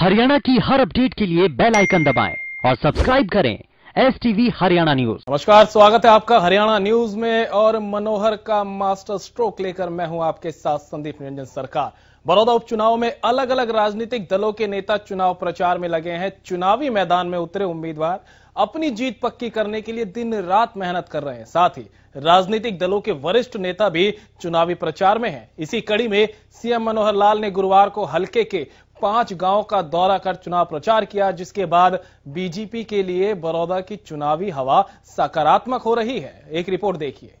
हरियाणा की हर अपडेट के लिए बेल आइकन दबाएँ और सब्सक्राइब करें एस टीवी हरियाणा न्यूज़ नमस्कार, स्वागत है आपका हरियाणा न्यूज़ में और मनोहर का मास्टर स्ट्रोक लेकर मैं हूँ आपके साथ संदीप निरंजन सरकार। बड़ौदा उपचुनाव में अलग अलग राजनीतिक दलों के नेता चुनाव प्रचार में लगे हैं। चुनावी मैदान में उतरे उम्मीदवार अपनी जीत पक्की करने के लिए दिन रात मेहनत कर रहे हैं। साथ ही राजनीतिक दलों के वरिष्ठ नेता भी चुनावी प्रचार में हैं। इसी कड़ी में सीएम मनोहर लाल ने गुरुवार को हल्के के पाँच गाँव का दौरा कर चुनाव प्रचार किया, जिसके बाद बीजेपी के लिए बड़ौदा की चुनावी हवा सकारात्मक हो रही है। एक रिपोर्ट देखिए।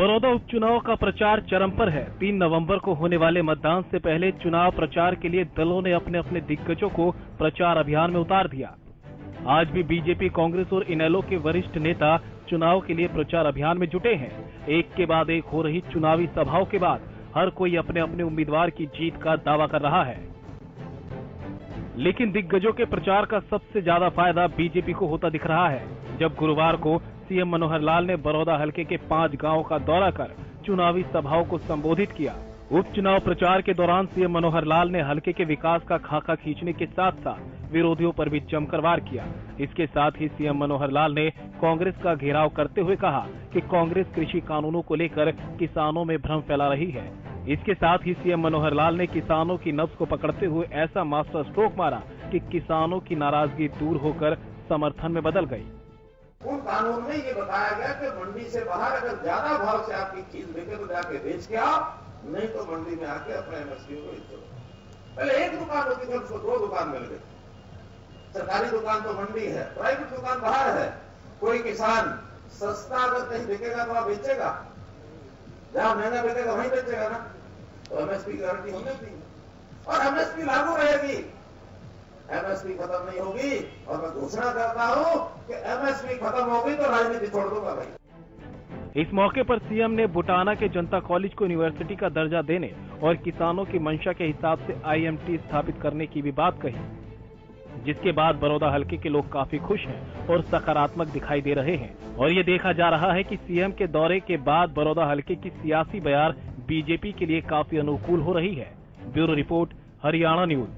बड़ौदा उपचुनाव का प्रचार चरम पर है। तीन नवंबर को होने वाले मतदान से पहले चुनाव प्रचार के लिए दलों ने अपने अपने दिग्गजों को प्रचार अभियान में उतार दिया। आज भी बीजेपी, कांग्रेस और इनेलो के वरिष्ठ नेता चुनाव के लिए प्रचार अभियान में जुटे हैं। एक के बाद एक हो रही चुनावी सभाओं के बाद हर कोई अपने अपने उम्मीदवार की जीत का दावा कर रहा है। लेकिन दिग्गजों के प्रचार का सबसे ज़्यादा फ़ायदा बीजेपी को होता दिख रहा है। जब गुरुवार को सीएम मनोहर लाल ने बड़ौदा हलके के पाँच गाँवों का दौरा कर चुनावी सभाओं को संबोधित किया। उपचुनाव प्रचार के दौरान सीएम मनोहर लाल ने हलके के विकास का खाका खींचने के साथ साथ विरोधियों पर भी जमकर वार किया। इसके साथ ही सीएम मनोहर लाल ने कांग्रेस का घेराव करते हुए कहा कि कांग्रेस कृषि कानूनों को लेकर किसानों में भ्रम फैला रही है। इसके साथ ही सीएम मनोहर लाल ने किसानों की नब्ज को पकड़ते हुए ऐसा मास्टर स्ट्रोक मारा कि किसानों की नाराज़गी दूर होकर समर्थन में बदल गई। उन कानून में ये बताया गया कि मंडी से बाहर अगर ज़्यादा भाव से आपकी चीज़ बिके तो जाके बेच के आओ, नहीं तो मंडी में आके अपने एमएसपी को बेच। पहले एक दुकान होती थी उसको दो दुकान मिल गई। सरकारी दुकान तो मंडी है, प्राइवेट दुकान बाहर है। कोई किसान सस्ता अगर कहीं बिकेगा तो आप बेचेगा। जहाँ महँगा बिकेगा वहीं बेचेगा ना। तो एमएसपी गारंटी होनी और एमएसपी लागू रहेगी। एमएसपी खत्म नहीं होगी। और मैं घोषणा करता हूँ कि एमएसपी खत्म होगी तो राजनीति छोड़ दूँगा भाई। इस मौके पर सीएम ने बुटाना के जनता कॉलेज को यूनिवर्सिटी का दर्जा देने और किसानों की मंशा के हिसाब से आईएमटी स्थापित करने की भी बात कही, जिसके बाद बड़ौदा हलके के लोग काफ़ी खुश हैं और सकारात्मक दिखाई दे रहे हैं। और ये देखा जा रहा है कि सीएम के दौरे के बाद बड़ौदा हल्के की सियासी बयार बीजेपी के लिए काफ़ी अनुकूल हो रही है। Bureau report, Haryana news.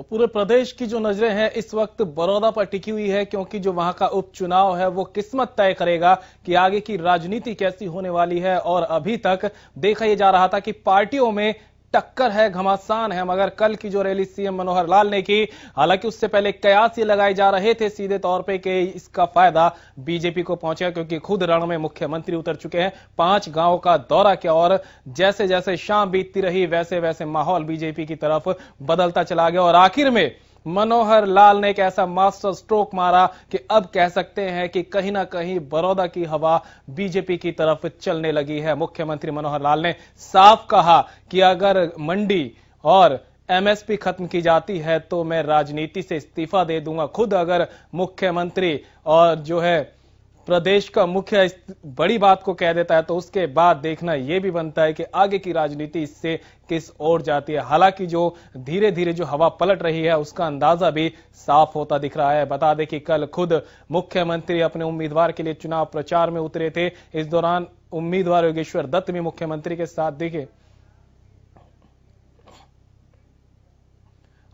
तो पूरे प्रदेश की जो नज़रें हैं इस वक्त बड़ौदा पर टिकी हुई है, क्योंकि जो वहाँ का उपचुनाव है, वो किस्मत तय करेगा कि आगे की राजनीति कैसी होने वाली है। और अभी तक देखा यह जा रहा था कि पार्टियों में टक्कर है, घमासान है, मगर कल की जो रैली सीएम मनोहर लाल ने की, हालाँकि उससे पहले कयास ये लगाए जा रहे थे सीधे तौर पे कि इसका फ़ायदा बीजेपी को पहुंचेगा क्योंकि खुद रण में मुख्यमंत्री उतर चुके हैं। पाँच गाँव का दौरा किया और जैसे जैसे शाम बीतती रही वैसे वैसे माहौल बीजेपी की तरफ़ बदलता चला गया और आखिर में मनोहर लाल ने एक ऐसा मास्टर स्ट्रोक मारा कि अब कह सकते हैं कि कहीं ना कहीं बड़ौदा की हवा बीजेपी की तरफ़ चलने लगी है। मुख्यमंत्री मनोहर लाल ने साफ़ कहा कि अगर मंडी और एमएसपी खत्म की जाती है तो मैं राजनीति से इस्तीफा दे दूँगा। खुद अगर मुख्यमंत्री और जो है प्रदेश का मुख्य बड़ी बात को कह देता है तो उसके बाद देखना यह भी बनता है कि आगे की राजनीति इससे किस ओर जाती है। हालाँकि जो धीरे धीरे जो हवा पलट रही है, उसका अंदाज़ा भी साफ़ होता दिख रहा है। बता दें कि कल खुद मुख्यमंत्री अपने उम्मीदवार के लिए चुनाव प्रचार में उतरे थे। इस दौरान उम्मीदवार योगेश्वर दत्त भी मुख्यमंत्री के साथ दिखे।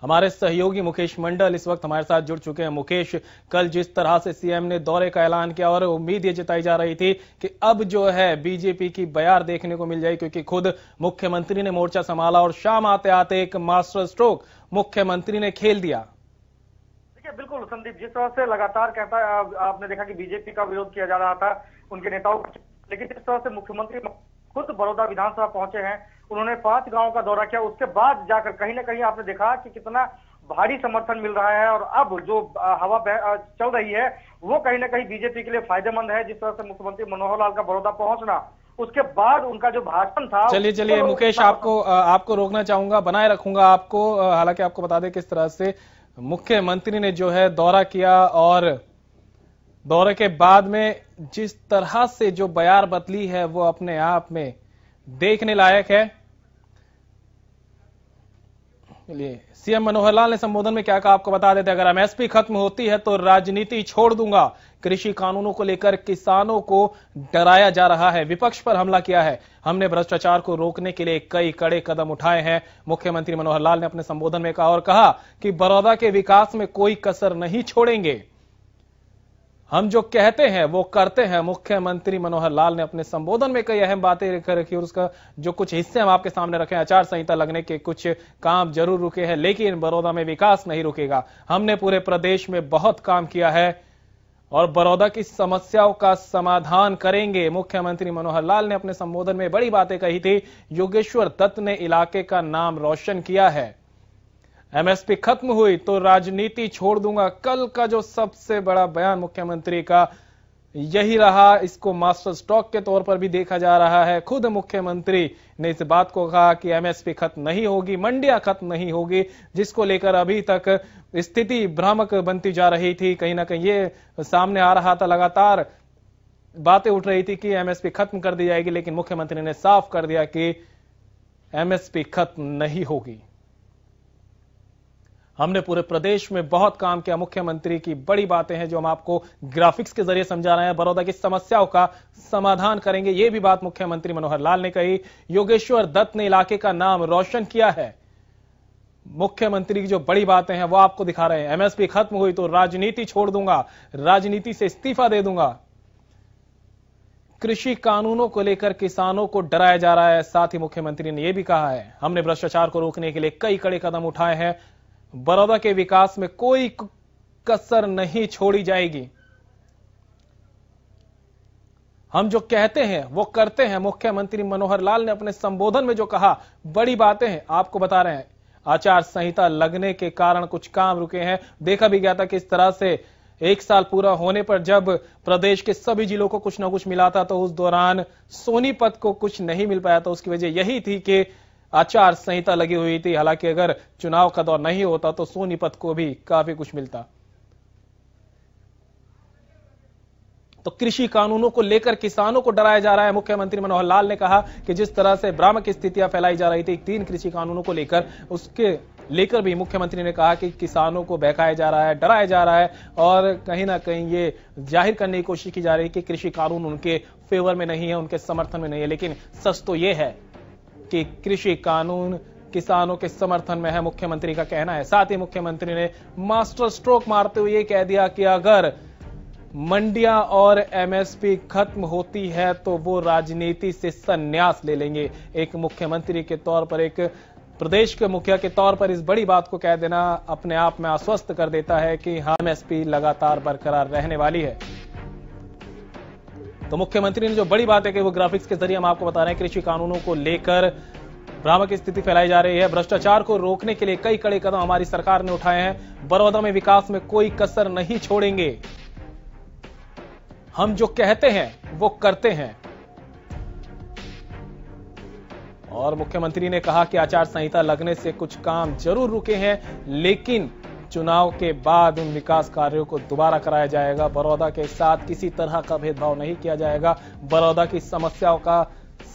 हमारे सहयोगी मुकेश मंडल इस वक्त हमारे साथ जुड़ चुके हैं। मुकेश, कल जिस तरह से सीएम ने दौरे का ऐलान किया और उम्मीद ये जताई जा रही थी कि अब जो है बीजेपी की बयार देखने को मिल जाएगी, क्योंकि खुद मुख्यमंत्री ने मोर्चा संभाला और शाम आते आते एक मास्टर स्ट्रोक मुख्यमंत्री ने खेल दिया। बिल्कुल, संदीप, जिस तरह से लगातार कहता है आपने देखा कि बीजेपी का विरोध किया जा रहा था, उनके नेताओं लेकिन जिस तरह से मुख्यमंत्री खुद बड़ौदा विधानसभा पहुँचे हैं। उन्होंने पाँच गाँवों का दौरा किया। उसके बाद जाकर कहीं ना कहीं आपने देखा कि कितना भारी समर्थन मिल रहा है और अब जो हवा चल रही है वो कहीं ना कहीं बीजेपी के लिए फ़ायदेमंद है जिस तरह से मुख्यमंत्री मनोहर लाल का बड़ौदा पहुँचना। उसके बाद उनका जो भाषण था चलिए चलिए मुकेश आपको आपको रोकना चाहूँगा बनाए रखूँगा आपको। हालाँकि आपको बता दें किस तरह से मुख्यमंत्री ने जो है दौरा किया और दौरे के बाद में जिस तरह से जो बयार बदली है, वो अपने आप में देखने लायक है। सीएम मनोहर लाल ने संबोधन में क्या कहा आपको बता देते अगर एमएसपी खत्म होती है तो राजनीति छोड़ दूँगा। कृषि कानूनों को लेकर किसानों को डराया जा रहा है। विपक्ष पर हमला किया है। हमने भ्रष्टाचार को रोकने के लिए कई कड़े कदम उठाए हैं। मुख्यमंत्री मनोहर लाल ने अपने संबोधन में कहा और कहा कि बड़ौदा के विकास में कोई कसर नहीं छोड़ेंगे। हम जो कहते हैं, वो करते हैं। मुख्यमंत्री मनोहर लाल ने अपने संबोधन में कई अहम बातें लेकर रखी और उसका जो कुछ हिस्से हम आपके सामने रखे आचार संहिता लगने के कुछ काम ज़रूर रुके हैं, लेकिन बड़ौदा में विकास नहीं रुकेगा। हमने पूरे प्रदेश में बहुत काम किया है और बड़ौदा की समस्याओं का समाधान करेंगे। मुख्यमंत्री मनोहर लाल ने अपने संबोधन में बड़ी बातें कही थी। योगेश्वर दत्त ने इलाके का नाम रोशन किया है। एमएसपी खत्म हुई तो राजनीति छोड़ दूँगा। कल का जो सबसे बड़ा बयान मुख्यमंत्री का, यही रहा। इसको मास्टर स्टॉक के तौर पर भी देखा जा रहा है। खुद मुख्यमंत्री ने इस बात को कहा कि एमएसपी खत्म नहीं होगी, मंडियाँ खत्म नहीं होगी, जिसको लेकर अभी तक स्थिति भ्रामक बनती जा रही थी। कहीं ना कहीं ये सामने आ रहा था लगातार। बातें उठ रही थी कि एमएसपी खत्म कर दी जाएगी, लेकिन मुख्यमंत्री ने साफ़ कर दिया कि एमएसपी खत्म नहीं होगी। हमने पूरे प्रदेश में बहुत काम किया। मुख्यमंत्री की बड़ी बातें हैं जो हम आपको ग्राफिक्स के ज़रिए समझा रहे हैं। बड़ौदा की समस्याओं का समाधान करेंगे। ये भी बात मुख्यमंत्री मनोहर लाल ने कही। योगेश्वर दत्त ने इलाके का नाम रोशन किया है। मुख्यमंत्री की जो बड़ी बातें हैं, वो आपको दिखा रहे हैं। एमएसपी खत्म हुई तो राजनीति छोड़ दूँगा। राजनीति से इस्तीफा दे दूँगा। कृषि कानूनों को लेकर किसानों को डराया जा रहा है। साथ ही मुख्यमंत्री ने यह भी कहा है। हमने भ्रष्टाचार को रोकने के लिए कई कड़े कदम उठाए हैं। बड़ौदा के विकास में कोई कसर नहीं छोड़ी जाएगी। हम जो कहते हैं, वो करते हैं। मुख्यमंत्री मनोहर लाल ने अपने संबोधन में जो कहा, बड़ी बातें हैं। आपको बता रहे हैं, आचार संहिता लगने के कारण कुछ काम रुके हैं। देखा भी गया था कि इस तरह से एक साल पूरा होने पर जब प्रदेश के सभी जिलों को कुछ ना कुछ मिला था तो उस दौरान सोनीपत को कुछ नहीं मिल पाया था। उसकी वजह यही थी कि आचार संहिता लगी हुई थी। हालाँकि अगर चुनाव का दौर नहीं होता तो सोनीपत को भी काफ़ी कुछ मिलता। तो कृषि कानूनों को लेकर किसानों को डराया जा रहा है। मुख्यमंत्री मनोहर लाल ने कहा कि जिस तरह से भ्रामक स्थितियाँ फैलाई जा रही थी, तीन कृषि कानूनों को लेकर, उसके लेकर भी मुख्यमंत्री ने कहा कि किसानों को बहकाया जा रहा है, डराया जा रहा है, और कहीं ना कहीं ये ज़ाहिर करने की कोशिश की जा रही है कि कृषि कानून उनके फेवर में नहीं है, उनके समर्थन में नहीं है। लेकिन सच तो ये है कि कृषि कानून किसानों के समर्थन में है, मुख्यमंत्री का कहना है। साथ ही मुख्यमंत्री ने मास्टर स्ट्रोक मारते हुए कह दिया कि अगर मंडियाँ और एमएसपी खत्म होती है तो वो राजनीति से संन्यास ले लेंगे। एक मुख्यमंत्री के तौर पर, एक प्रदेश के मुखिया के तौर पर इस बड़ी बात को कह देना अपने आप में आश्वस्त कर देता है कि हाँ एमएसपी लगातार बरकरार रहने वाली है। तो मुख्यमंत्री ने जो बड़ी बात है कि वो ग्राफिक्स के ज़रिए हम आपको बता रहे हैं कृषि कानूनों को लेकर भ्रामक स्थिति फैलाई जा रही है। भ्रष्टाचार को रोकने के लिए कई कड़े कदम हमारी सरकार ने उठाए हैं। बड़ौदा में विकास में कोई कसर नहीं छोड़ेंगे। हम जो कहते हैं, वो करते हैं। और मुख्यमंत्री ने कहा कि आचार संहिता लगने से कुछ काम ज़रूर रुके हैं, लेकिन चुनाव के बाद उन विकास कार्यों को दोबारा कराया जाएगा। बड़ौदा के साथ किसी तरह का भेदभाव नहीं किया जाएगा। बड़ौदा की समस्याओं का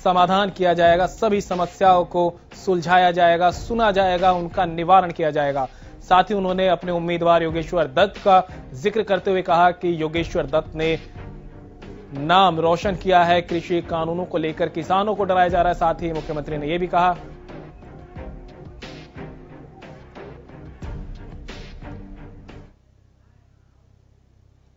समाधान किया जाएगा। सभी समस्याओं को सुलझाया जाएगा, सुना जाएगा, उनका निवारण किया जाएगा। साथ ही उन्होंने अपने उम्मीदवार योगेश्वर दत्त का ज़िक्र करते हुए कहा कि योगेश्वर दत्त ने नाम रोशन किया है। कृषि कानूनों को लेकर किसानों को डराया जा रहा है। साथ ही मुख्यमंत्री ने यह भी कहा।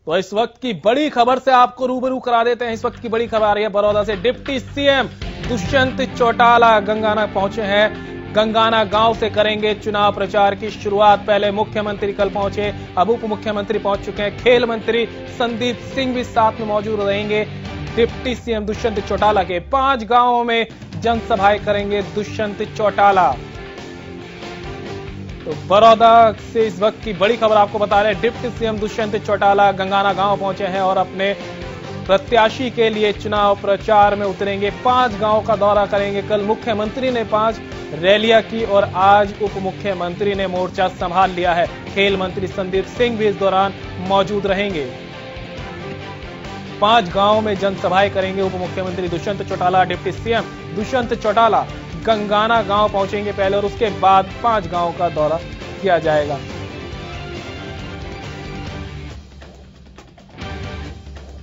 तो इस वक्त की बड़ी खबर से आपको रूबरू करा देते हैं। इस वक्त की बड़ी खबर आ रही है बड़ौदा से डिप्टी सीएम दुष्यंत चौटाला गंगाना पहुँचे हैं। गंगाना गाँव से करेंगे चुनाव प्रचार की शुरुआत। पहले मुख्यमंत्री कल पहुँचे, अब उप मुख्यमंत्री पहुँच चुके हैं। खेल मंत्री संदीप सिंह भी साथ में मौजूद रहेंगे। डिप्टी सीएम दुष्यंत चौटाला के पाँच गाँवों में जनसभाएँ करेंगे दुष्यंत चौटाला। तो बड़ौदा से इस वक्त की बड़ी खबर आपको बता रहे हैं। डिप्टी सीएम दुष्यंत चौटाला गंगाना गाँव पहुँचे हैं और अपने प्रत्याशी के लिए चुनाव प्रचार में उतरेंगे। पाँच गाँव का दौरा करेंगे। कल मुख्यमंत्री ने पाँच रैलियाँ की और आज उप मुख्यमंत्री ने मोर्चा संभाल लिया है। खेल मंत्री संदीप सिंह भी इस दौरान मौजूद रहेंगे। पाँच गाँव में जनसभाएँ करेंगे उप मुख्यमंत्री दुष्यंत चौटाला, डिप्टी सीएम दुष्यंत चौटाला। गंगाना गाँव पहुँचेंगे पहले और उसके बाद पाँच गाँव का दौरा किया जाएगा।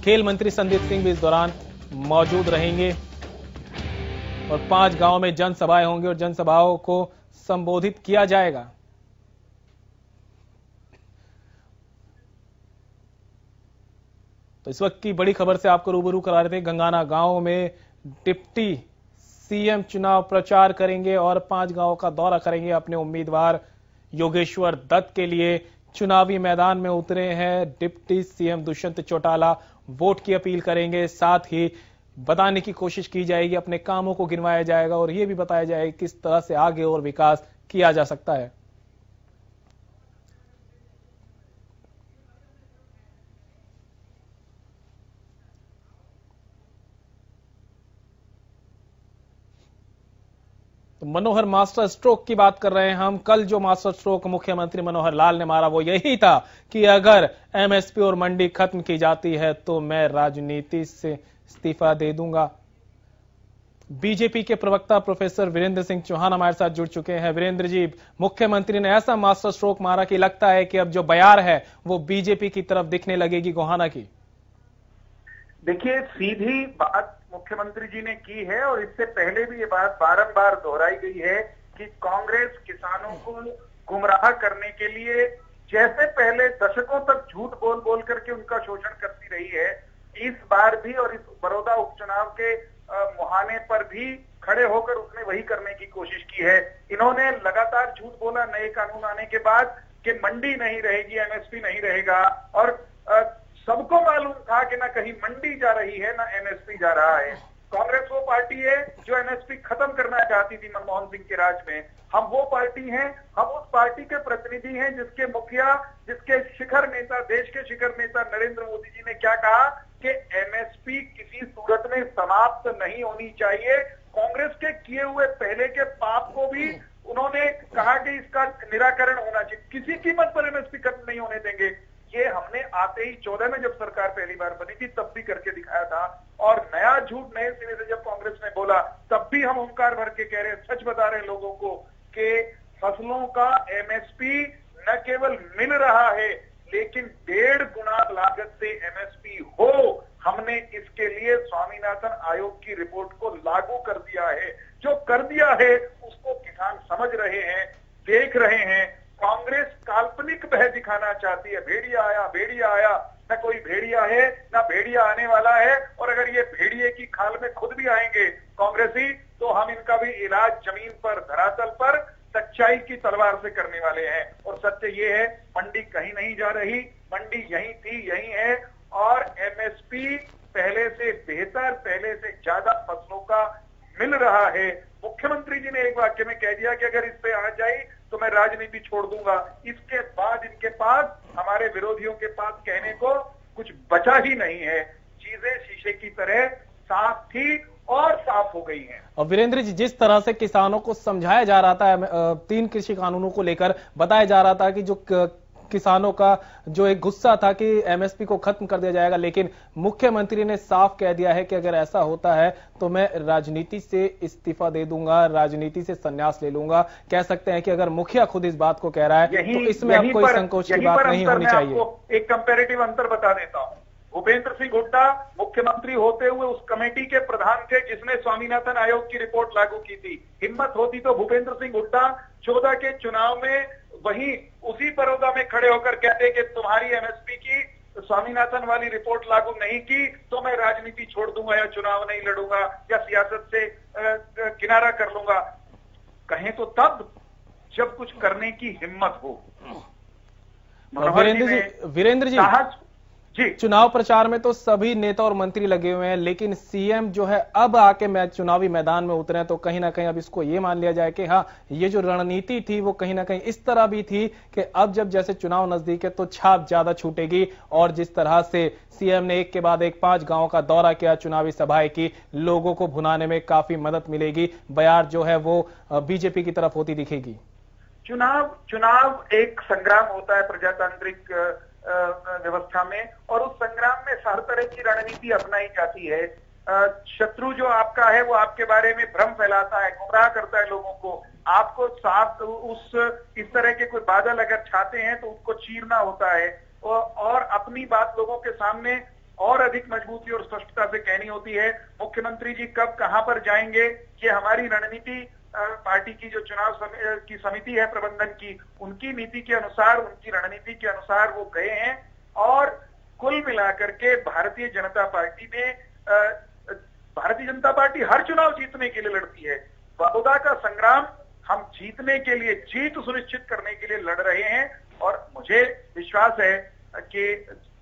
खेल मंत्री संदीप सिंह भी इस दौरान मौजूद रहेंगे और पाँच गाँव में जनसभाएँ होंगी और जनसभाओं को संबोधित किया जाएगा। तो इस वक्त की बड़ी खबर से आपको रूबरू करा रहे थे गंगाना गाँव में डिप्टी सीएम चुनाव प्रचार करेंगे और पाँच गाँवों का दौरा करेंगे अपने उम्मीदवार योगेश्वर दत्त के लिए। चुनावी मैदान में उतरे हैं deputy CM Dushyant Chautala. Vote की अपील करेंगे, साथ ही बताने की कोशिश की जाएगी, अपने कामों को गिनवाया जाएगा और यह भी बताया जाएगा किस तरह से आगे और विकास किया जा सकता है। तो मनोहर मास्टर स्ट्रोक की बात कर रहे हैं हम। कल जो मास्टर स्ट्रोक मुख्यमंत्री मनोहर लाल ने मारा, वो यही था कि अगर एमएसपी और मंडी खत्म की जाती है तो मैं राजनीति से इस्तीफा दे दूँगा। बीजेपी के प्रवक्ता प्रोफेसर वीरेंद्र सिंह चौहान हमारे साथ जुड़ चुके हैं। वीरेंद्र जी, मुख्यमंत्री ने ऐसा मास्टर स्ट्रोक मारा कि लगता है कि अब जो बयार है, वो बीजेपी की तरफ़ दिखने लगेगी, गोहाना की। देखिए, सीधी बात मुख्यमंत्री जी ने की है और इससे पहले भी ये बात बारंबार दोहराई गई है कि कांग्रेस किसानों को गुमराह करने के लिए जैसे पहले दशकों तक झूठ बोल बोल करके उनका शोषण करती रही है, इस बार भी और इस बड़ौदा उपचुनाव के मुहाने पर भी खड़े होकर उसने वही करने की कोशिश की है। इन्होंने लगातार झूठ बोला नए कानून आने के बाद कि मंडी नहीं रहेगी, एमएसपी नहीं रहेगा और सबको मालूम था कि ना कहीं मंडी जा रही है, ना एमएसपी जा रहा है। कांग्रेस वो पार्टी है जो एमएसपी खत्म करना चाहती थी मनमोहन सिंह के राज में। हम वो पार्टी हैं, हम उस पार्टी के प्रतिनिधि हैं जिसके मुखिया, जिसके शिखर नेता, देश के शिखर नेता नरेंद्र मोदी जी ने क्या कहा कि एमएसपी किसी सूरत में समाप्त नहीं होनी चाहिए। कांग्रेस के किए हुए पहले के पाप को भी उन्होंने कहा कि इसका निराकरण होना चाहिए। किसी कीमत पर एमएसपी खत्म नहीं होने देंगे। ये हमने आते ही चौदह में जब सरकार पहली बार बनी थी, तब भी करके दिखाया था। और नया झूठ नए सिरे से जब कांग्रेस ने बोला, तब भी हम ओंकार भर के कह रहे हैं, सच बता रहे हैं लोगों को कि फ़सलों का एमएसपी न केवल मिल रहा है, लेकिन डेढ़ गुना लागत से एमएसपी हो। हमने इसके लिए स्वामीनाथन आयोग की रिपोर्ट को लागू कर दिया है जो कर दिया है उसको किसान समझ रहे हैं देख रहे हैं कांग्रेस काल्पनिक भय दिखाना चाहती है भेड़िया आया भेड़िया आया न कोई भेड़िया है न भेड़िया आने वाला है और अगर ये भेड़िए की खाल में खुद भी आएँगे कांग्रेसी तो हम इनका भी इलाज ज़मीन पर धरातल पर सच्चाई की तलवार से करने वाले हैं और सत्य ये है मंडी कहीं नहीं जा रही मंडी यही थी यही है और एमएसपी पहले से बेहतर पहले से ज़्यादा फ़सलों का मिल रहा है मुख्यमंत्री जी ने एक वाक्य में कह दिया कि अगर इस पे आ जाए तो मैं राजनीति छोड़ दूँगा इसके बाद इनके पास हमारे विरोधियों के पास कहने को कुछ बचा ही नहीं है। चीज़ें शीशे की तरह साफ़ थी और साफ़ हो गई हैं। और वीरेंद्र जी जिस तरह से किसानों को समझाया जा रहा था तीन कृषि कानूनों को लेकर बताया जा रहा था कि जो किसानों का जो एक गुस्सा था कि एमएसपी को खत्म कर दिया जाएगा लेकिन मुख्यमंत्री ने साफ़ कह दिया है कि अगर ऐसा होता है तो मैं राजनीति से इस्तीफा दे दूँगा राजनीति से संन्यास ले लूँगा। कह सकते हैं कि अगर मुखिया खुद इस बात को कह रहा है तो इसमें अब कोई संकोच की बात नहीं होनी चाहिए। एक कंपेरेटिव अंतर बता देता हूँ। भूपेंद्र सिंह हुड्डा मुख्यमंत्री होते हुए उस कमेटी के प्रधान थे जिसने स्वामीनाथन आयोग की रिपोर्ट लागू की थी। हिम्मत होती तो भूपेंद्र सिंह हुड्डा चौदह के चुनाव में वही उसी परोदा में खड़े होकर कहते कि तुम्हारी एमएसपी की स्वामीनाथन वाली रिपोर्ट लागू नहीं की तो मैं राजनीति छोड़ दूँगा या चुनाव नहीं लड़ूँगा या सियासत से किनारा कर लूँगा। कहें तो तब जब कुछ करने की हिम्मत हो। वीरेंद्र जी वीरेंद्र जी। जी। चुनाव प्रचार में तो सभी नेता और मंत्री लगे हुए हैं लेकिन सीएम जो है अब आके मैं चुनावी मैदान में उतरे तो कहीं ना कहीं अब इसको ये मान लिया जाए कि हाँ ये जो रणनीति थी वो कहीं ना कहीं इस तरह भी थी कि अब जब जैसे चुनाव नज़दीक है तो छाप ज़्यादा छूटेगी। और जिस तरह से सीएम ने एक के बाद एक पाँच गाँव का दौरा किया चुनावी सभाएँ की लोगों को भुनाने में काफ़ी मदद मिलेगी। बयार जो है वो बीजेपी की तरफ़ होती दिखेगी। चुनाव चुनाव एक संग्राम होता है प्रजातांत्रिक व्यवस्था में और उस संग्राम में हर तरह की रणनीति अपनाई जाती है। शत्रु जो आपका है, वो आपके बारे में भ्रम फैलाता है, गुमराह करता है लोगों को। आपको साफ़ उस, इस तरह के कोई बादल अगर छाते हैं तो उसको चीरना होता है। और अपनी बात लोगों के सामने और अधिक मजबूती और स्पष्टता से कहनी होती है, मुख्यमंत्री जी कब कहाँ पर जाएँगे? ये हमारी रणनीति पार्टी की जो चुनाव की समिति है प्रबंधन की, उनकी नीति के अनुसार, उनकी रणनीति के अनुसार वो गए हैं और कुल मिलाकर के भारतीय जनता पार्टी ने भारतीय जनता पार्टी हर चुनाव जीतने के लिए लड़ती है। बड़ौदा का संग्राम हम जीतने के लिए, जीत सुनिश्चित करने के लिए लड़ रहे हैं और मुझे विश्वास है कि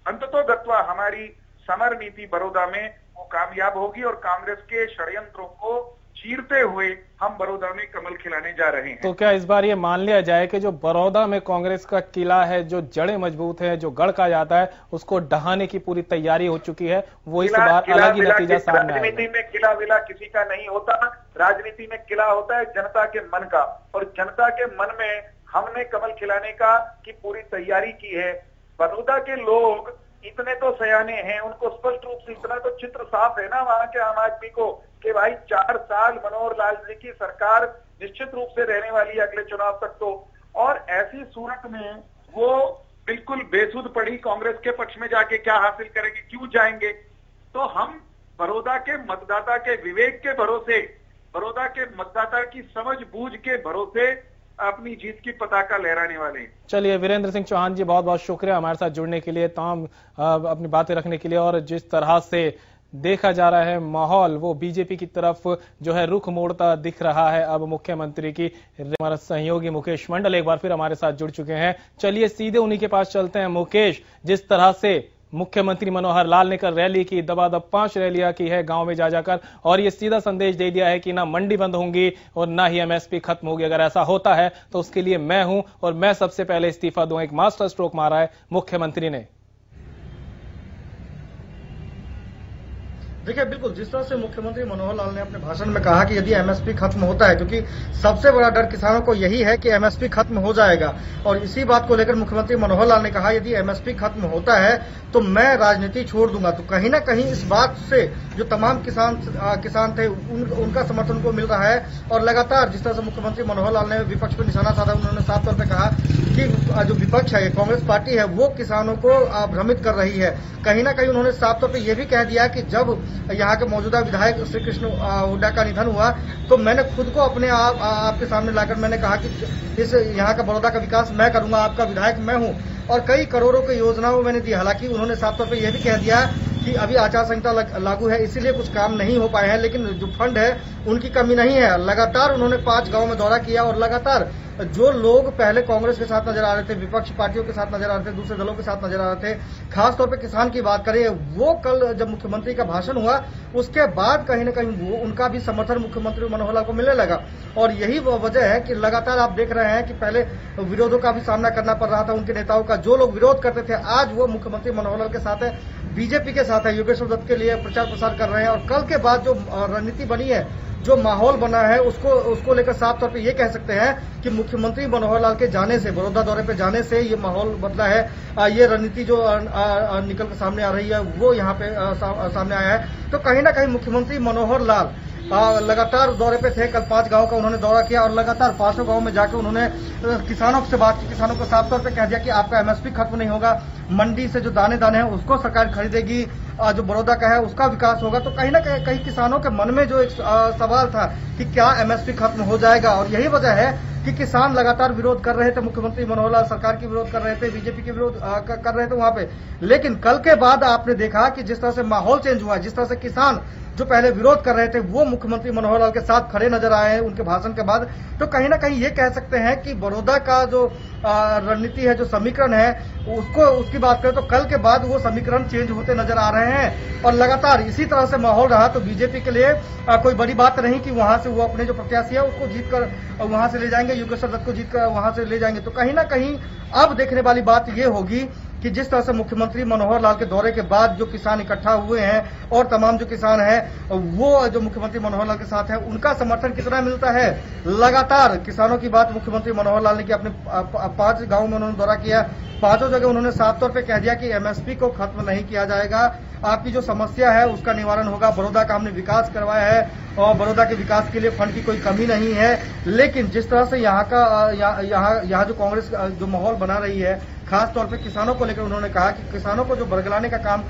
अंततो गत्वा हमारी समर नीति बड़ौदा में वो कामयाब होगी और कांग्रेस के षड्यंत्रों को चीरते हुए हम बड़ौदा में कमल खिलाने जा रहे हैं। तो क्या इस बार ये मान लिया जाए कि जो बड़ौदा में कांग्रेस का किला है जो जड़े मज़बूत है जो गढ़ का जाता है उसको डहाने की पूरी तैयारी हो चुकी है वो इस बार अलग ही नतीजा सामने राजनीति में किला विला किसी का नहीं होता। राजनीति में किला होता है जनता के मन का। और जनता के मन में हमने कमल खिलाने का की पूरी तैयारी की है। बड़ौदा के लोग इतने तो सयाने हैं उनको स्पष्ट रूप से इतना तो चित्र साफ़ है ना वहाँ के आम आदमी को। कि भाई चार साल मनोहर लाल जी की सरकार निश्चित रूप से रहने वाली है अगले चुनाव तक तो। और ऐसी सूरत में वो बिल्कुल बेसुध पड़ी कांग्रेस के पक्ष में जाके क्या हासिल करेंगे, क्यों जाएँगे? तो हम बड़ौदा के मतदाता के विवेक के भरोसे, बड़ौदा के मतदाता की समझ बूझ के भरोसे अपनी जीत की पताका लहराने वाले चलिए, वीरेंद्र सिंह चौहान जी बहुत बहुत शुक्रिया हमारे साथ जुड़ने के लिए, तमाम अपनी बातें रखने के लिए और जिस तरह से देखा जा रहा है, माहौल, वो बीजेपी की तरफ़ जो है रुख मोड़ता दिख रहा है। अब मुख्यमंत्री की हमारा सहयोगी मुकेश मंडल एक बार फिर हमारे साथ जुड़ चुके हैं। चलिए सीधे उन्हीं के पास चलते हैं। मुकेश, जिस तरह से मुख्यमंत्री मनोहर लाल ने कल रैली की, दबादब पाँच रैलियाँ की है गाँव में जा जाकर, और ये सीधा संदेश दे दिया है कि ना मंडी बंद होंगी और ना ही एमएसपी खत्म होगी। अगर ऐसा होता है तो उसके लिए मैं हूँ और मैं सबसे पहले इस्तीफा दूँ। एक मास्टर स्ट्रोक मारा है मुख्यमंत्री ने। देखिए बिल्कुल जिस तरह से मुख्यमंत्री मनोहर लाल ने अपने भाषण में कहा कि यदि एमएसपी खत्म होता है क्योंकि सबसे बड़ा डर किसानों को यही है कि एमएसपी खत्म हो जाएगा। और इसी बात को लेकर मुख्यमंत्री मनोहर लाल ने कहा यदि एमएसपी खत्म होता है तो मैं राजनीति छोड़ दूँगा। तो कहीं ना कहीं इस बात से जो तमाम किसान किसान थे उन, उनका समर्थन उनको मिल रहा है। और लगातार जिस तरह से मुख्यमंत्री मनोहर लाल ने विपक्ष पर निशाना साधा उन्होंने साफ़ तौर पर कहा कि जो विपक्ष है कांग्रेस पार्टी है वो किसानों को भ्रमित कर रही है। कहीं ना कहीं उन्होंने साफ़ तौर पर यह भी कह दिया कि जब यहाँ के मौजूदा विधायक श्री कृष्ण हुड्डा का निधन हुआ। तो मैंने खुद को अपने आप आपके सामने लाकर मैंने कहा कि इस यहाँ का बड़ौदा का विकास मैं करूँगा, आपका विधायक मैं हूँ। और कई करोड़ों की योजनाओं मैंने दी। हालाँकि उन्होंने साफ़ तौर पर यह भी कह दिया कि अभी आचार संहिता लागू है, इसीलिए कुछ काम नहीं हो पाए हैं, लेकिन जो फंड है, उनकी कमी नहीं है। लगातार उन्होंने पाँच गाँव में दौरा किया और लगातार जो लोग पहले कांग्रेस के साथ नज़र आ रहे थे, विपक्षी पार्टियों के साथ नज़र आ रहे थे, दूसरे दलों के साथ नज़र आ रहे थे, खासतौर पर किसान की बात करें, वो कल जब मुख्यमंत्री का भाषण हुआ, उसके बाद कहीं ना कहीं वो, उनका भी समर्थन मुख्यमंत्री मनोहर को मिलने लगा। और यही वजह है कि लगातार आप देख रहे हैं कि पहले विरोधों का भी सामना करना पड़ रहा था, उनके नेताओं का जो लोग विरोध करते थे, आज वो मुख्यमंत्री मनोहर लाल के साथ है। बीजेपी के साथ है, योगेश्वर दत्त के लिए प्रचार प्रसार कर रहे हैं और कल के बाद जो रणनीति बनी है, जो माहौल बना है, उसको उसको लेकर साफ़ तौर पे ये कह सकते हैं कि मुख्यमंत्री मनोहर लाल के जाने से, बड़ौदा दौरे पे जाने से ये माहौल बदला है। ये रणनीति जो निकल कर सामने आ रही है, वो यहाँ पे सामने आया है। तो कहीं ना कहीं मुख्यमंत्री मनोहर लाल लगातार दौरे पे थे, कल पाँच गाँव का उन्होंने दौरा किया और लगातार पाँचों गाँव में जाकर उन्होंने किसानों से बात की, किसानों को साफ़ तौर पे कह दिया कि आपका एमएसपी खत्म नहीं होगा, मंडी से जो दाने दाने हैं उसको सरकार खरीदेगी जो बड़ौदा का है उसका विकास होगा। तो कहीं ना कहीं, कई किसानों के मन में जो एक सवाल था कि क्या एमएसपी खत्म हो जाएगा और यही वजह है कि किसान लगातार विरोध कर रहे थे, मुख्यमंत्री मनोहर लाल सरकार की विरोध कर रहे थे बीजेपी के विरोध कर रहे थे वहाँ पे। लेकिन कल के बाद आपने देखा कि जिस तरह से माहौल चेंज हुआ, जिस तरह से किसान जो पहले विरोध कर रहे थे वो मुख्यमंत्री मनोहर लाल के साथ खड़े नज़र आए हैं उनके भाषण के बाद। तो कहीं ना कहीं ये कह सकते हैं कि बड़ौदा का जो रणनीति है जो समीकरण है उसको उसकी बात करें तो कल के बाद वो समीकरण चेंज होते नज़र आ रहे हैं। और लगातार इसी तरह से माहौल रहा तो बीजेपी के लिए आ, कोई बड़ी बात नहीं कि वहाँ से वो अपने जो प्रत्याशी है उसको जीत कर वहाँ से ले जाएँगे योगेश्वर दत्त को जीत कर वहाँ से ले जाएँगे। तो कहीं ना कहीं अब देखने वाली बात ये होगी कि जिस तरह से मुख्यमंत्री मनोहर लाल के दौरे के बाद जो किसान इकट्ठा हुए हैं और तमाम जो किसान हैं, वो जो मुख्यमंत्री मनोहर लाल के साथ हैं, उनका समर्थन कितना मिलता है? लगातार किसानों की बात मुख्यमंत्री मनोहर लाल ने की, अपने पाँच गाँवों में उन्होंने दौरा किया। पाँचों जगह उन्होंने साफ़ तौर पर कह दिया कि एमएसपी को खत्म नहीं किया जाएगा। आपकी जो समस्या है, उसका निवारण होगा। बड़ौदा का हमने विकास करवाया है। और बड़ौदा के विकास के लिए फंड की कोई कमी नहीं है। लेकिन जिस तरह से यहाँ का यहाँ यहाँ जो कांग्रेस जो माहौल बना रही है, खास तौर पे किसानों को लेकर उन्होंने कहा कि किसानों को जो बरगलाने का काम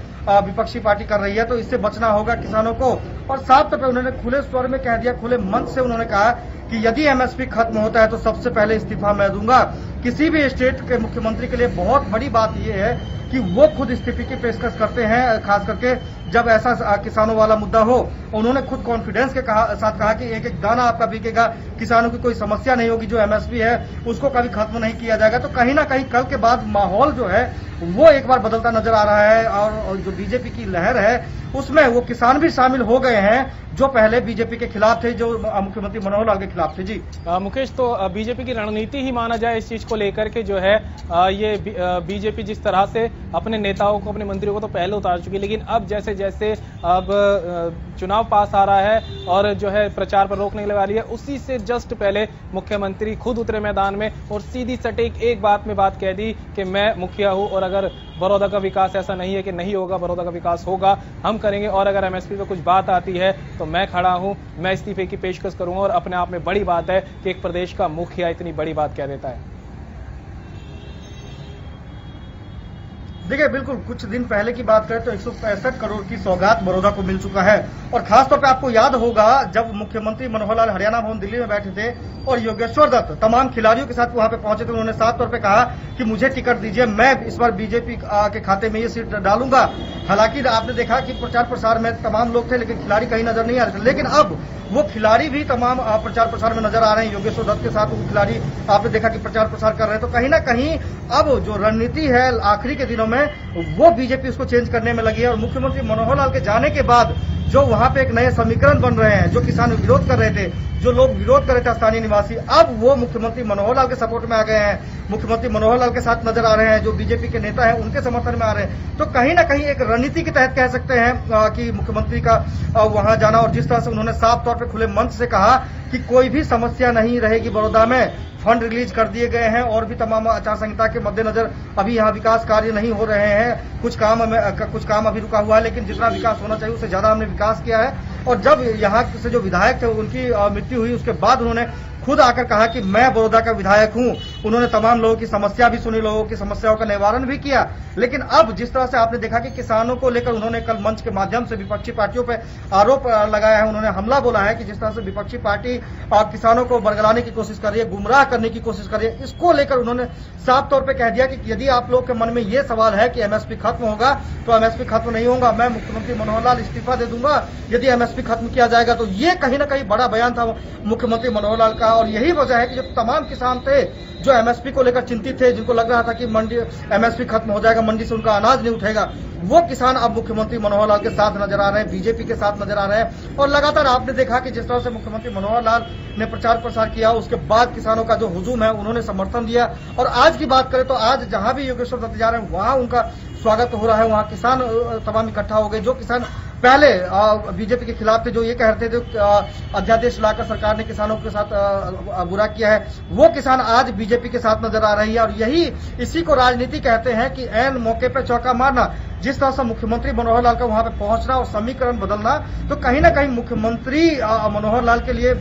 विपक्षी पार्टी कर रही है तो इससे बचना होगा किसानों को। और साफ़ तौर पर उन्होंने खुले स्वर में कह दिया, खुले मंच से उन्होंने कहा कि यदि एमएसपी खत्म होता है तो सबसे पहले इस्तीफा मैं दूँगा। किसी भी स्टेट के मुख्यमंत्री के लिए बहुत बड़ी बात यह है कि वो खुद इस्तीफे की पेशकश करते हैं खास करके जब ऐसा किसानों वाला मुद्दा हो। उन्होंने खुद कॉन्फिडेंस के कहा, साथ कहा कि एक एक दाना आपका बिकेगा किसानों की कोई समस्या नहीं होगी जो एमएसपी है उसको कभी खत्म नहीं किया जाएगा। तो कहीं ना कहीं कल के बाद माहौल जो है वो एक बार बदलता नज़र आ रहा है और जो बीजेपी की लहर है उसमें वो किसान भी शामिल हो गए हैं जो पहले बीजेपी के खिलाफ थे जो मुख्यमंत्री मनोहर लाल के खिलाफ थे। जी। आ, मुकेश तो बीजेपी की रणनीति ही माना जाए इस चीज़ को लेकर के जो है आ, ये बीजेपी जिस तरह से अपने नेताओं को, अपने मंत्रियों को तो पहले उतार चुकी है, लेकिन अब जैसे जैसे अब चुनाव पास आ रहा है और जो है प्रचार पर रोक निकलने वाली है, उसी से जस्ट पहले मुख्यमंत्री खुद उतरे मैदान में और सीधी सटीक एक बात में बात कह दी कि मैं मुखिया हूँ और अगर बड़ौदा का विकास ऐसा नहीं है कि नहीं होगा, बड़ौदा का विकास होगा, हम करेंगे और अगर एमएसपी पे कुछ बात आती है तो मैं खड़ा हूँ, मैं इस्तीफे की पेशकश करूँगा और अपने आप में बड़ी बात है कि एक प्रदेश का मुखिया इतनी बड़ी बात कह देता है। देखिए, बिल्कुल, कुछ दिन पहले की बात करें तो एक सौ पैंसठ करोड़ की सौगात बड़ौदा को मिल चुका है। और खासतौर पर आपको याद होगा, जब मुख्यमंत्री मनोहर लाल हरियाणा भवन दिल्ली में बैठे थे और योगेश्वर दत्त, तमाम खिलाड़ियों के साथ वहाँ पे पहुँचे थे, उन्होंने साफ़ तौर पर कहा कि मुझे टिकट दीजिए, मैं इस बार बीजेपी के खाते में ये सीट डालूँगा। हालाँकि आपने देखा कि प्रचार प्रसार में तमाम लोग थे, लेकिन खिलाड़ी कहीं नज़र नहीं आ रहे थे। लेकिन अब वो खिलाड़ी भी तमाम प्रचार प्रसार में नज़र आ रहे हैं। योगेश्वर दत्त के साथ वो खिलाड़ी, आपने देखा कि प्रचार प्रसार कर रहे हैं। तो कहीं ना कहीं अब जो रणनीति है, आखिरी के दिनों में वो बीजेपी उसको चेंज करने में लगी है और मुख्यमंत्री मनोहर लाल के जाने के बाद जो वहाँ पे एक नए समीकरण बन रहे हैं, जो किसान विरोध कर रहे थे, जो लोग विरोध कर रहे थे स्थानीय निवासी, अब वो मुख्यमंत्री मनोहर लाल के सपोर्ट में आ गए हैं। मुख्यमंत्री मनोहर लाल के साथ नज़र आ रहे हैं, जो बीजेपी के नेता हैं, उनके समर्थन में आ रहे हैं। तो कहीं ना कहीं एक रणनीति के तहत कह सकते हैं कि मुख्यमंत्री का वहाँ जाना और जिस तरह से उन्होंने साफ़ तौर पर खुले मंच से कहा कि कोई भी समस्या नहीं रहेगी बड़ौदा में फंड रिलीज़ कर दिए गए हैं और भी तमाम आचार संहिता के मद्देनजर अभी यहाँ विकास कार्य नहीं हो रहे हैं। कुछ काम में कुछ काम अभी रुका हुआ है, लेकिन जितना विकास होना चाहिए, उससे ज़्यादा हमने विकास किया है। और जब यहाँ से जो विधायक थे, उनकी मृत्यु हुई, उसके बाद उन्होंने खुद आकर कहा कि मैं बड़ौदा का विधायक हूँ। उन्होंने तमाम लोगों की समस्या भी सुनी, लोगों की समस्याओं का निवारण भी किया। लेकिन अब जिस तरह से आपने देखा कि किसानों को लेकर उन्होंने कल मंच के माध्यम से विपक्षी पार्टियों पर आरोप लगाया है, उन्होंने हमला बोला है कि जिस तरह से विपक्षी पार्टी किसानों को बरगलाने की कोशिश कर रही है, गुमराह करने की कोशिश कर रही है, इसको लेकर उन्होंने साफ़ तौर पर कह दिया कि यदि आप लोग के मन में ये सवाल है कि एमएसपी खत्म होगा तो एमएसपी खत्म नहीं होगा। मैं मुख्यमंत्री मनोहर लाल इस्तीफा दे दूँगा। यदि एमएसपी खत्म किया जाएगा तो ये कहीं ना कहीं बड़ा बयान था मुख्यमंत्री मनोहर लाल का और यही वजह है कि जो तमाम किसान थे जो एमएसपी को लेकर चिंतित थे, जिनको लग रहा था कि मंडी एमएसपी खत्म हो जाएगा, मंडी से उनका अनाज नहीं उठेगा, वो किसान अब मुख्यमंत्री मनोहर लाल के साथ नज़र आ रहे हैं बीजेपी के साथ नज़र आ रहे हैं। और लगातार आपने देखा कि जिस तरह से मुख्यमंत्री मनोहर लाल ने प्रचार प्रसार किया, उसके बाद किसानों का जो हुजूम है, उन्होंने समर्थन दिया। और आज की बात करें तो आज जहाँ भी योगेश्वर दत्त जा रहे हैं, वहाँ उनका स्वागत हो रहा है, वहाँ किसान तमाम इकट्ठा हो गए, जो किसान पहले बीजेपी के खिलाफ थे जो ये कह रहे थे अध्यादेश लाकर सरकार ने किसानों के साथ बुरा किया है। वो किसान आज बीजेपी के साथ नज़र आ रही है और यही इसी को राजनीति कहते हैं कि एन मौके पर चौका मारना। जिस तरह से मुख्यमंत्री मनोहर लाल का वहाँ पर पहुँचना और समीकरण बदलना तो कहीं ना कहीं मुख्यमंत्री मनोहर लाल के लिए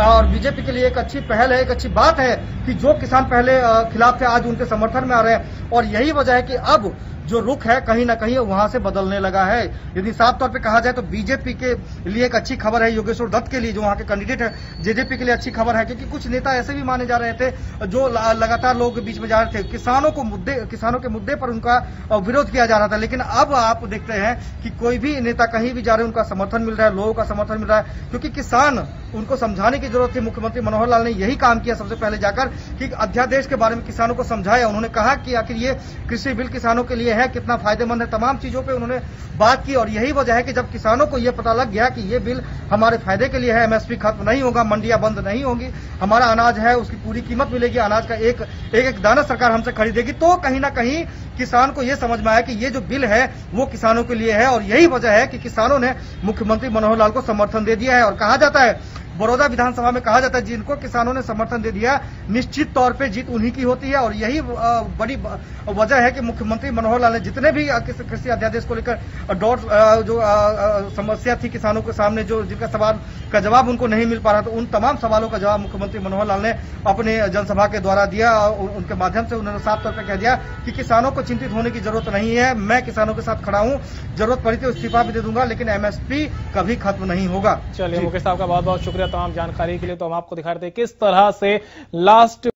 और बीजेपी के लिए एक अच्छी पहल है, एक अच्छी बात है कि जो किसान पहले खिलाफ थे, आज उनके समर्थन में आ रहे हैं। और यही वजह है कि अब जो रुख है, कहीं ना कहीं वहाँ से बदलने लगा है। यदि साफ़ तौर पे कहा जाए तो बीजेपी के लिए एक अच्छी खबर है, योगेश्वर दत्त के लिए जो वहाँ के कैंडिडेट है, जेजेपी के लिए अच्छी खबर है, क्योंकि कुछ नेता ऐसे भी माने जा रहे थे, जो लगातार लोगों बीच में जा रहे थे। किसानों को मुद्दे, किसानों के मुद्दे पर उनका विरोध किया जा रहा था, लेकिन अब आप देखते हैं कि कोई भी नेता कहीं भी जा रहे हैं उनका समर्थन मिल रहा है लोगों का समर्थन मिल रहा है क्योंकि किसान उनको समझाने की ज़रूरत थी। मुख्यमंत्री मनोहर लाल ने यही काम किया सबसे पहले जाकर कि अध्यादेश के बारे में किसानों को समझाया। उन्होंने कहा कि आखिर ये कृषि बिल किसानों के लिए है कितना फ़ायदेमंद है तमाम चीज़ों पर उन्होंने बात की और यही वजह है कि जब किसानों को यह पता लग गया कि ये बिल हमारे फ़ायदे के लिए है एमएसपी खत्म नहीं होगा मंडियाँ बंद नहीं होंगी हमारा अनाज है उसकी पूरी कीमत मिलेगी अनाज का एक एक, दाना सरकार हमसे खरीदेगी तो कहीं ना कहीं किसान को यह समझ में आया कि ये जो बिल है, वो किसानों के लिए है और यही वजह है कि किसानों ने मुख्यमंत्री मनोहर लाल को समर्थन दे दिया है और कहा जाता है बड़ौदा विधानसभा में कहा जाता है जिनको किसानों ने समर्थन दे दिया निश्चित तौर पे जीत उन्हीं की होती है। और यही बड़ी वजह है कि मुख्यमंत्री मनोहर लाल ने जितने भी कृषि अध्यादेश को लेकर डॉट जो समस्या थी किसानों के सामने जो जिनका सवाल का जवाब उनको नहीं मिल पा रहा था उन तमाम सवालों का जवाब मुख्यमंत्री मनोहर लाल ने अपने जनसभा के द्वारा दिया और उनके माध्यम से उन्होंने साफ़ तौर पर कह दिया कि किसानों को चिंतित होने की ज़रूरत नहीं है। मैं किसानों के साथ खड़ा हूँ। ज़रूरत पड़ी तो इस्तीफा भी दे दूँगा लेकिन एमएसपी कभी खत्म नहीं होगा। चलिए मुकेश साहब का बहुत बहुत शुक्रिया। तमाम जानकारी के लिए तो हम आपको दिखा रहे थे किस तरह से लास्ट